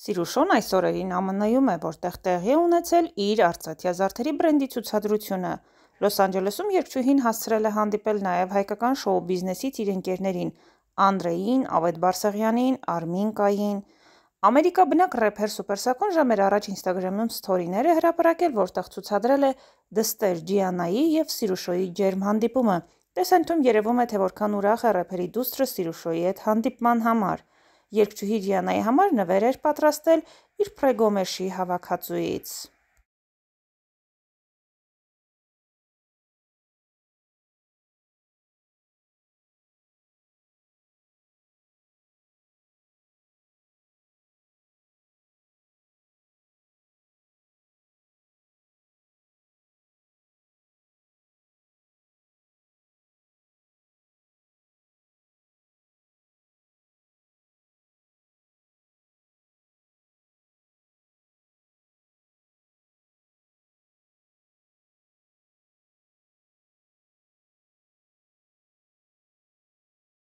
Սիրուշոն այս օրերին ԱՄՆ-ում է, որտեղ տեղի է ունեցել իր արծաթյա զարդերի բրենդի ցուցադրությունը։ Լոս Անջելեսում երկչուհին հասցրել է հանդիպել նաև հայկական շոու բիզնեսից իր ընկերներին՝ Անդրեին, Ավետ Բարսեղյանին, Արմինկային։ Ամերիկա բնակ рэփեր Սուպերսակոն ժամեր առաջ Instagram-ում սթորիներ է հրապարակել, որտեղ ցուցադրել է դստեր Ջիանայի եւ Սիրուշոյի ջերմ հանդիպումը։ Տեսանյութում երևում է, թե որքան ուրախ է рэփերի դուստրը Սիրուշոյի հետ հանդիպման համար։ Երգչուհի Ջիանայի համար նվեր էր պատրաստել իր Փրեգոմեշի հավաքածուից։